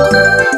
Música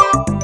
え?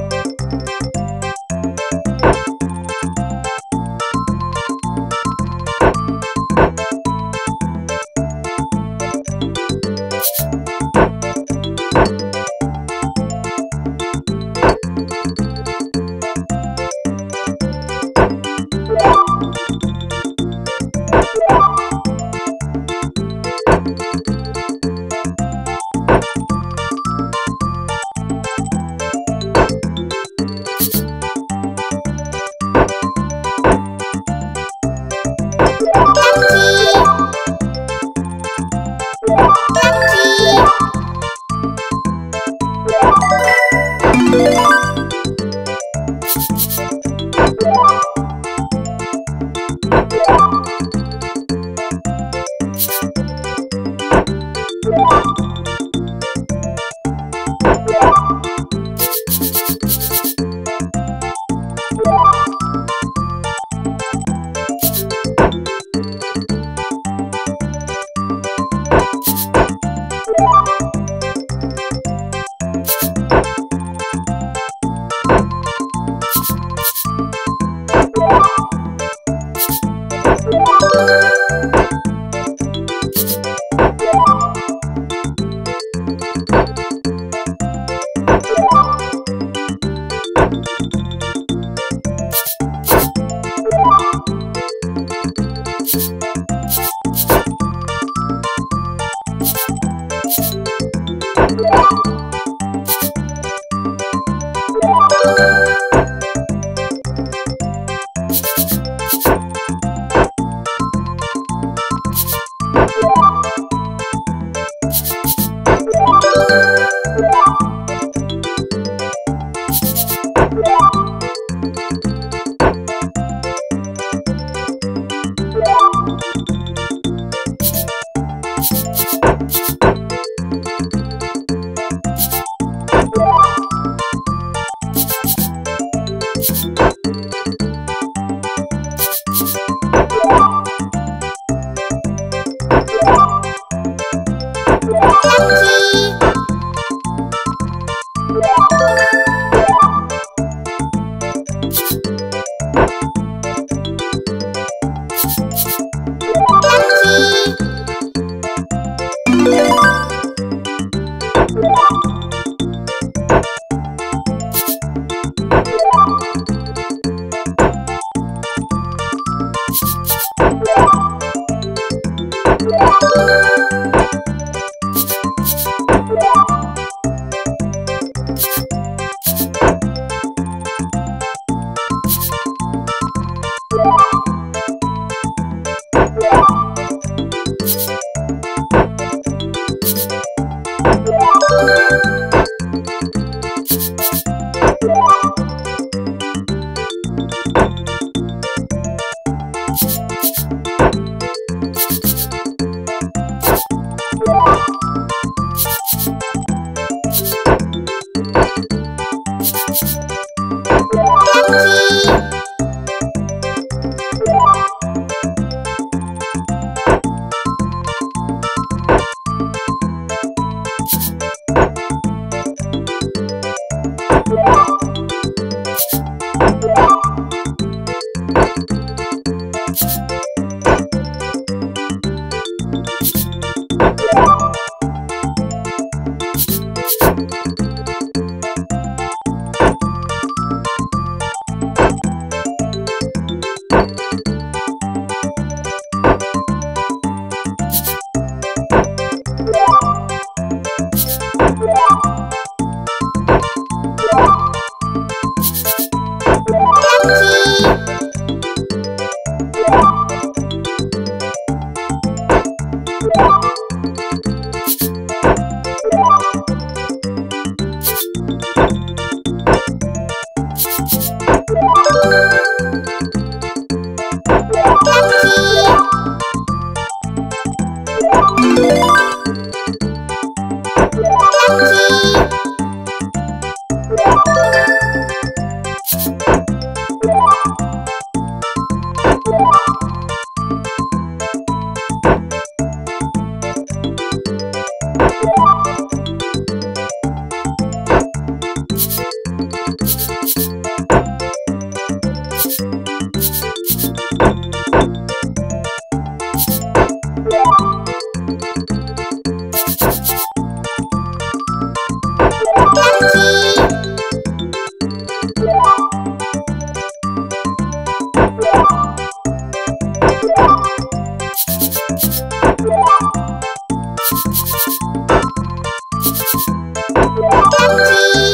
Captain